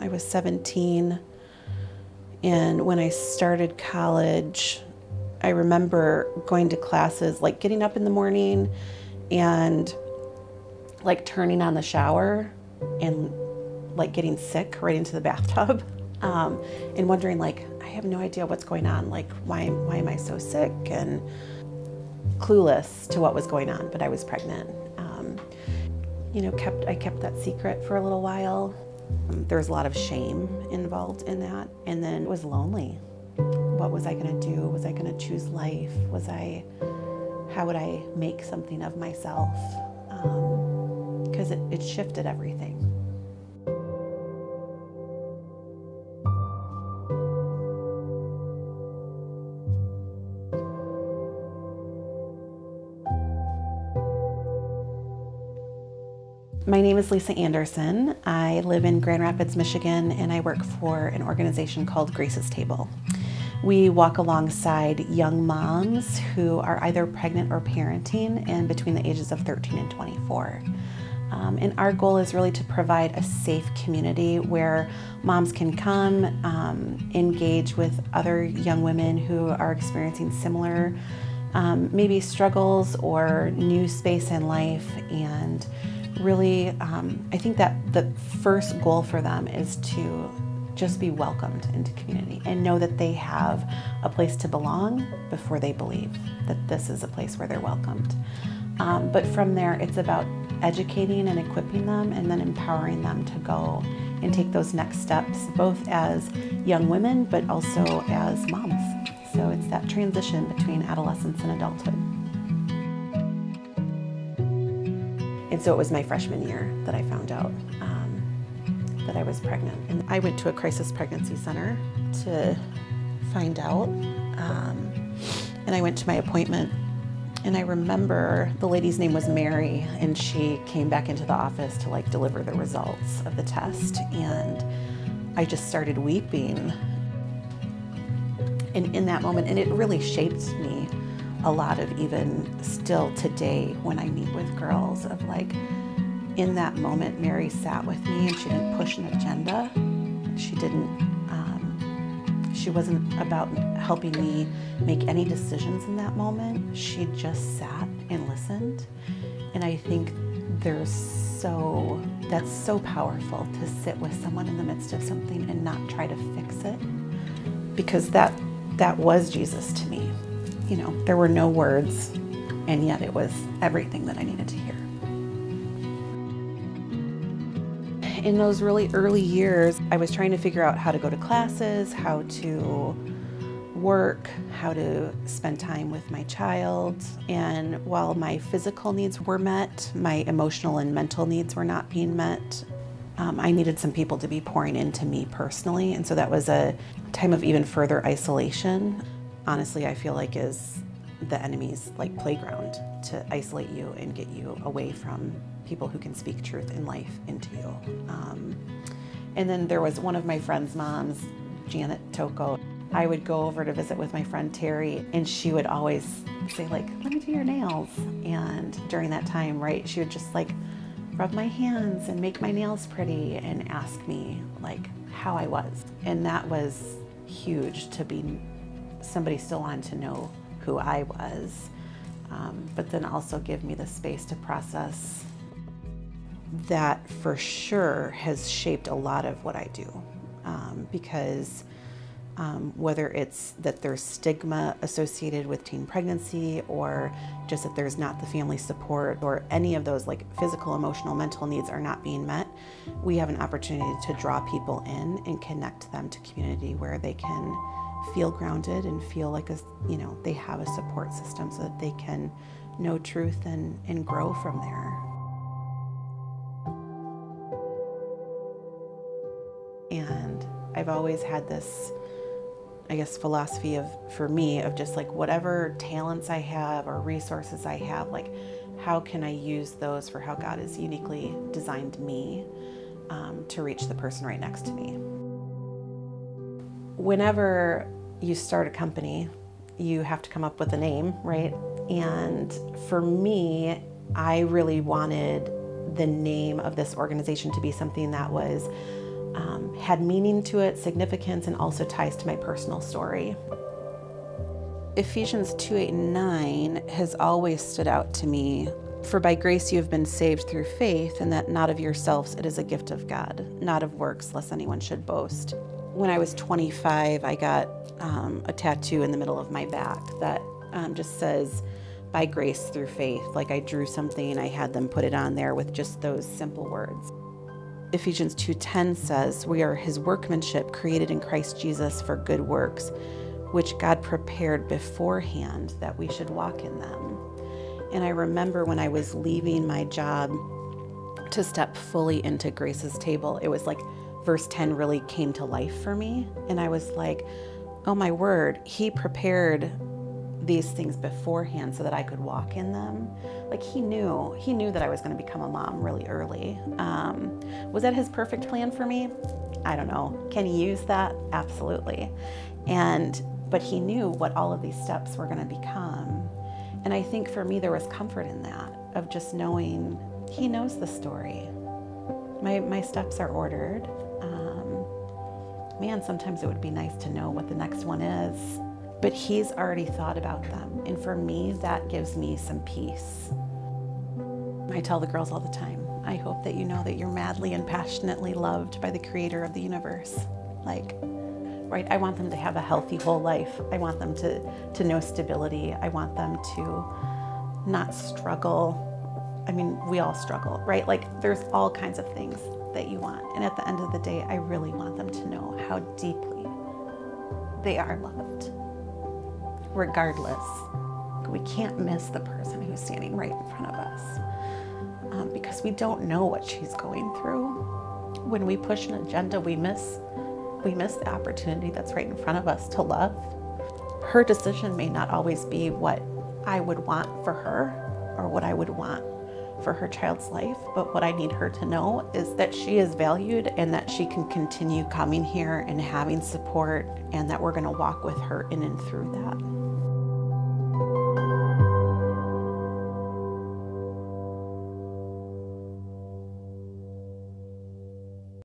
I was 17. And when I started college, I remember going to classes, like getting up in the morning and like turning on the shower and like getting sick right into the bathtub um, and wondering like, I have no idea what's going on. Like, why, why am I so sick? And clueless to what was going on, but I was pregnant. Um, you know, kept I kept that secret for a little while. There was a lot of shame involved in that, and then it was lonely. What was I going to do? Was I going to choose life? Was I? How would I make something of myself? Because um, it, it shifted everything. My name is Lisa Anderson. I live in Grand Rapids, Michigan, and I work for an organization called Grace's Table. We walk alongside young moms who are either pregnant or parenting and between the ages of 13 and 24. Um, and our goal is really to provide a safe community where moms can come, um, engage with other young women who are experiencing similar um, maybe struggles or new space in life and really, um, I think that the first goal for them is to just be welcomed into community and know that they have a place to belong before they believe that this is a place where they're welcomed. Um, but from there, it's about educating and equipping them and then empowering them to go and take those next steps, both as young women, but also as moms. So it's that transition between adolescence and adulthood. And so it was my freshman year that I found out um, that I was pregnant. And I went to a crisis pregnancy center to find out. Um, and I went to my appointment and I remember the lady's name was Mary and she came back into the office to like deliver the results of the test and I just started weeping. And in that moment, and it really shaped me a lot of even still today when I meet with girls of like, in that moment, Mary sat with me and she didn't push an agenda. She didn't, um, she wasn't about helping me make any decisions in that moment. She just sat and listened. And I think there's so, that's so powerful to sit with someone in the midst of something and not try to fix it. Because that, that was Jesus to me you know, there were no words, and yet it was everything that I needed to hear. In those really early years, I was trying to figure out how to go to classes, how to work, how to spend time with my child. And while my physical needs were met, my emotional and mental needs were not being met. Um, I needed some people to be pouring into me personally. And so that was a time of even further isolation honestly I feel like is the enemy's like playground to isolate you and get you away from people who can speak truth in life into you. Um, and then there was one of my friend's moms, Janet Toko. I would go over to visit with my friend Terry, and she would always say like, "Let me do your nails." And during that time, right, she would just like rub my hands and make my nails pretty and ask me like how I was. And that was huge to be somebody still wanted to know who I was, um, but then also give me the space to process that for sure has shaped a lot of what I do. Um, because um, whether it's that there's stigma associated with teen pregnancy or just that there's not the family support or any of those like physical, emotional, mental needs are not being met, we have an opportunity to draw people in and connect them to community where they can feel grounded and feel like a, you know they have a support system so that they can know truth and, and grow from there. And I've always had this, I guess, philosophy of, for me, of just like whatever talents I have or resources I have, like how can I use those for how God has uniquely designed me um, to reach the person right next to me whenever you start a company, you have to come up with a name, right? And for me, I really wanted the name of this organization to be something that was um, had meaning to it, significance, and also ties to my personal story. Ephesians 2 8 and 9 has always stood out to me. For by grace you have been saved through faith, and that not of yourselves, it is a gift of God, not of works, lest anyone should boast. When I was 25, I got um, a tattoo in the middle of my back that um, just says, by grace through faith. Like I drew something, I had them put it on there with just those simple words. Ephesians 2:10 says, "We are his workmanship created in Christ Jesus for good works, which God prepared beforehand that we should walk in them." And I remember when I was leaving my job to step fully into Grace's table, it was like verse 10 really came to life for me. And I was like, oh my word, he prepared these things beforehand so that I could walk in them. Like he knew, he knew that I was going to become a mom really early. Um, was that his perfect plan for me? I don't know. Can he use that? Absolutely. And, but he knew what all of these steps were going to become. And I think for me, there was comfort in that of just knowing he knows the story. My, my steps are ordered. Man, sometimes it would be nice to know what the next one is, but he's already thought about them. And for me, that gives me some peace. I tell the girls all the time, I hope that you know that you're madly and passionately loved by the creator of the universe. Like, right? I want them to have a healthy whole life. I want them to, to know stability. I want them to not struggle. I mean, we all struggle, right? Like, there's all kinds of things that you want. And at the end of the day, I really want them to know how deeply they are loved, regardless. We can't miss the person who's standing right in front of us um, because we don't know what she's going through. When we push an agenda, we miss we miss the opportunity that's right in front of us to love. Her decision may not always be what I would want for her or what I would want for her child's life, but what I need her to know is that she is valued and that she can continue coming here and having support and that we're going to walk with her in and through that.